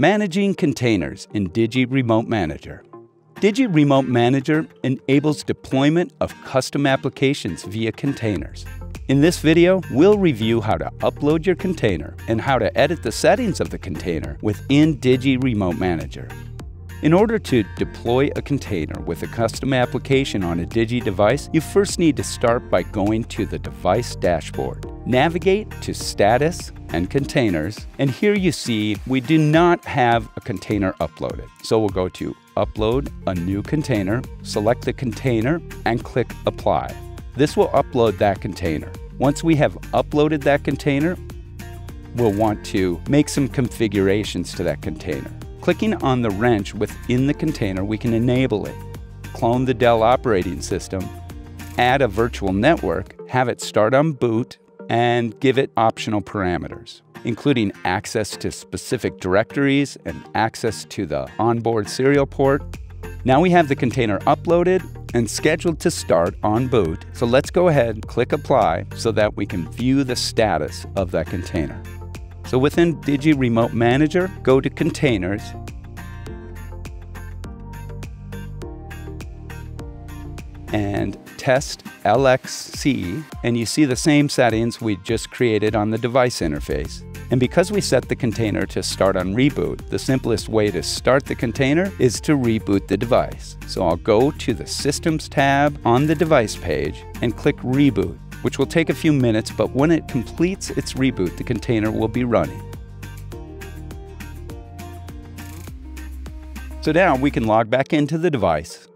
Managing containers in Digi Remote Manager. Digi Remote Manager enables deployment of custom applications via containers. In this video, we'll review how to upload your container and how to edit the settings of the container within Digi Remote Manager. In order to deploy a container with a custom application on a Digi device, you first need to start by going to the device dashboard. Navigate to Status and Containers, and here you see we do not have a container uploaded. So we'll go to Upload a new container, select the container, and click Apply. This will upload that container. Once we have uploaded that container, we'll want to make some configurations to that container. Clicking on the wrench within the container, we can enable it, clone the DAL operating system, add a virtual network, have it start on boot, and give it optional parameters, including access to specific directories and access to the onboard serial port. Now we have the container uploaded and scheduled to start on boot, so let's go ahead, and click apply so that we can view the status of that container. So within Digi Remote Manager, go to Containers, and test LXC, and you see the same settings we just created on the device interface. And because we set the container to start on reboot, the simplest way to start the container is to reboot the device. So I'll go to the Systems tab on the device page and click Reboot which will take a few minutes, but when it completes its reboot, the container will be running. So now we can log back into the device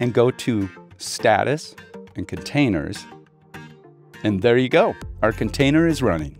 and go to Status and Containers. And there you go, our container is running.